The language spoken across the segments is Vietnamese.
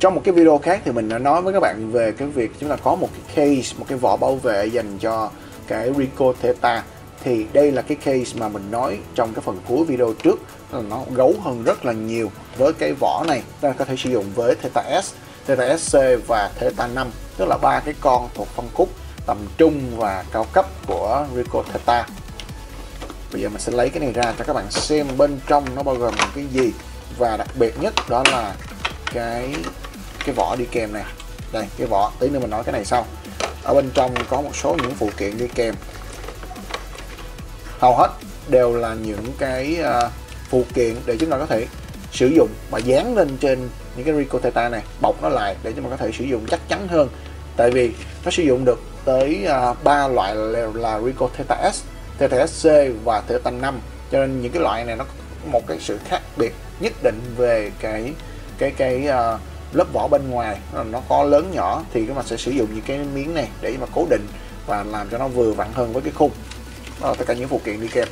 trong một cái video khác thì mình đã nói với các bạn về cái việc chúng ta có một cái case một cái vỏ bảo vệ dành cho cái Rico Theta. Thì đây là cái case mà mình nói trong cái phần cuối video trước. Là nó gấu hơn rất là nhiều với cái vỏ này. Ta có thể sử dụng với Theta S, Theta SC và Theta 5 tức là ba cái con thuộc phân khúc tầm trung và cao cấp của Rico Theta. Bây giờ mình sẽ lấy cái này ra cho các bạn xem bên trong nó bao gồm cái gì. Và đặc biệt nhất đó là cái cái vỏ đi kèm này. Đây cái vỏ tí nữa mình nói cái này sau. Ở bên trong có một số những phụ kiện đi kèm. Hầu hết đều là những cái uh, phụ kiện để chúng ta có thể sử dụng và dán lên trên những cái Rico Theta này bọc nó lại để chúng ta có thể sử dụng chắc chắn hơn. Tại vì nó sử dụng được tới à, ba uh, loại là, là Rico Theta S, Theta SC và Theta 5 cho nên những cái loại này nó có một cái sự khác biệt nhất định về cái cái cái uh, lớp vỏ bên ngoài nó có lớn nhỏ thì chúng ta sẽ sử dụng những cái miếng này để mà cố định và làm cho nó vừa vặn hơn với cái khung. Đó là tất cả những phụ kiện đi kèm.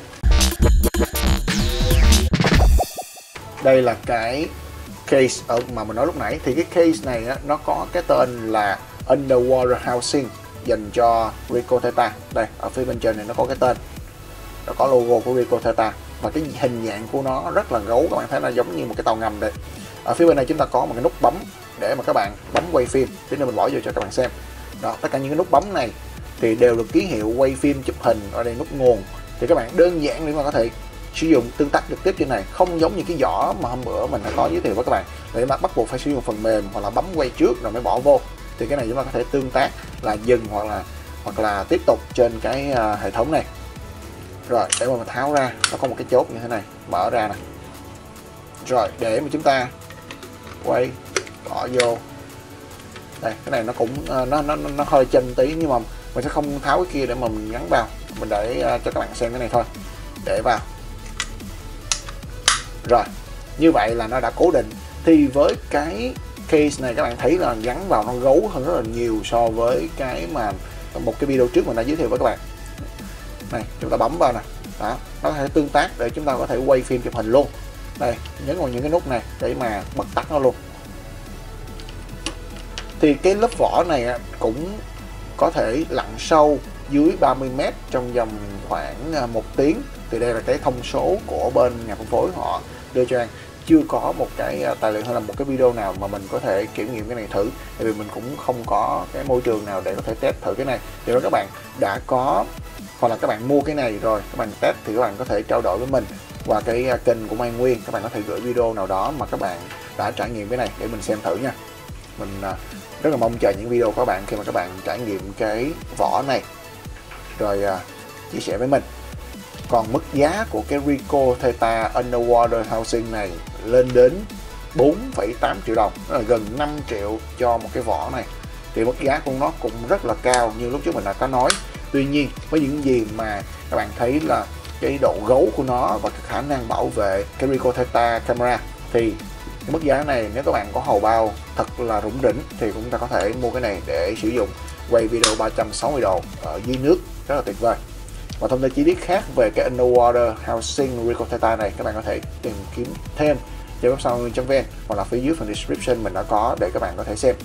Đây là cái case ở mà mình nói lúc nãy. Thì cái case này á, nó có cái tên là underwater housing dành cho Rico Theta. Đây ở phía bên trên này nó có cái tên. Nó có logo của Rico Theta. Và cái hình dạng của nó rất là gấu các bạn thấy nó giống như một cái tàu ngầm đây ở phía bên này chúng ta có một cái nút bấm để mà các bạn bấm quay phim. Thế nên mình bỏ vô cho các bạn xem. Đó tất cả những cái nút bấm này thì đều được ký hiệu quay phim chụp hình ở đây nút nguồn. Thì các bạn đơn giản để mà có thể sử dụng tương tác trực tiếp trên này không giống như cái giỏ mà hôm bữa mình đã có giới thiệu với các bạn. Để mà bắt buộc phải sử dụng phần mềm hoặc là bấm quay trước rồi mới bỏ vô. Thì cái này chúng ta có thể tương tác là dừng hoặc là hoặc là tiếp tục trên cái uh, hệ thống này. Rồi để mà mình tháo ra nó có một cái chốt như thế này mở ra nè. Rồi để mà chúng ta quay bỏ vô. Đây cái này nó cũng ờ, nó nó nó hơi chênh tí nhưng mà mình sẽ không tháo cái kia để mà mình gắn vào. Mình để uh, cho các bạn xem cái này thôi. Để vào. Rồi như vậy là nó đã cố định. Thì với cái case này các bạn thấy là gắn vào nó gấu hơn rất là nhiều so với cái mà một cái video trước mình đã giới thiệu với các bạn. Này chúng ta bấm vào nè. Đó nó có thể tương tác để chúng ta có thể quay phim chụp hình luôn đây, nhấn vào những cái nút này để mà bật tắt nó luôn. Thì cái lớp vỏ này cũng có thể lặn sâu dưới 30 mét trong vòng khoảng à, một tiếng. Thì đây là cái thông số của bên nhà phân phối họ đưa cho anh chưa có một cái à, tài liệu hay là một cái video nào mà mình có thể kiểm nghiệm cái này thử, tại vì mình cũng không có cái môi trường nào để có thể test thử cái này. Thì nếu các bạn đã có, hoặc là các bạn mua cái này rồi, các bạn test thì các bạn có thể trao đổi với mình qua cái à, kênh của Mai Nguyên. Các bạn có thể gửi video nào đó mà các bạn đã trải nghiệm cái này để mình xem thử nha. Mình à, rất là mong chờ những video của các bạn khi mà các bạn trải nghiệm cái vỏ này. Rồi à, chia sẻ với mình. Còn mức giá của cái Rico Theta Underwater Housing này lên đến 4,8 triệu đồng là gần 5 triệu cho một cái vỏ này. Thì mức giá của nó cũng rất là cao như lúc trước mình đã có nói. Tuy nhiên với những gì mà các bạn thấy là cái độ gấu của nó và cái khả năng bảo vệ cái Ricoh Theta camera. Thì cái mức giá này nếu các bạn có hầu bao thật là rủng rỉnh thì chúng ta có thể mua cái này để sử dụng. Quay video 360 độ ở dưới nước, rất là tuyệt vời. Và thông tin chi tiết khác về cái underwater housing Ricoh Theta này các bạn có thể tìm kiếm thêm trên website vn hoặc là phía dưới phần description mình đã có để các bạn có thể xem.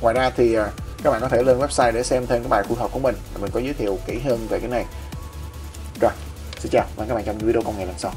Ngoài ra thì à, các bạn có thể lên website để xem thêm cái bài thu thập của mình mình có giới thiệu kỹ hơn về cái này. Rồi xin chào và các bạn trong video công nghệ lần sau.